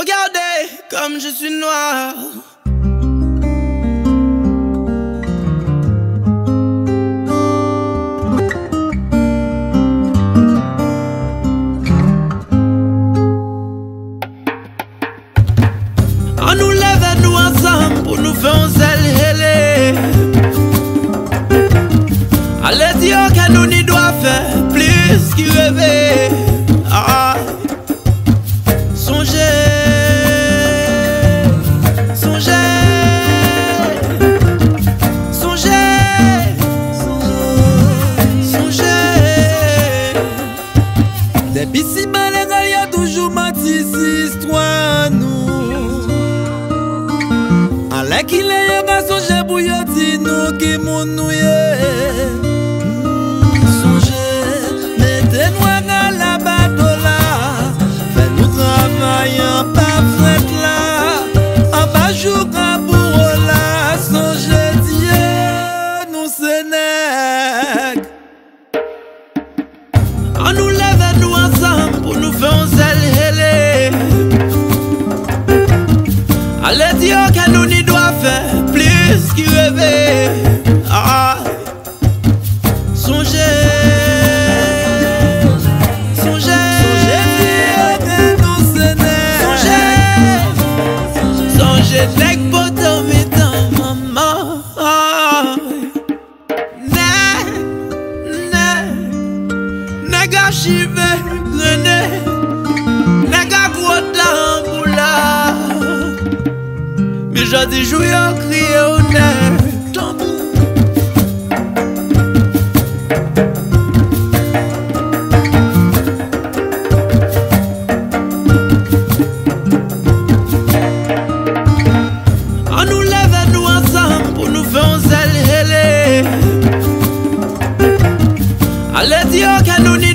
Regardez comme je suis noir. Pi si balen al ya toujou matis istwa nou Alek ile yo gaso jebou yo di nou ki moun nou ye Allez dire que nous n'y doit faire plus qu'il rêver. Ah. Songez, songez, songez, songez, nèg poto mitan maman. Ah. Nèg, nèg. Nèga chive grene jodi jou yo kriye ou nèg Tambou On nous lève nous hélé Allez dire que nous n'y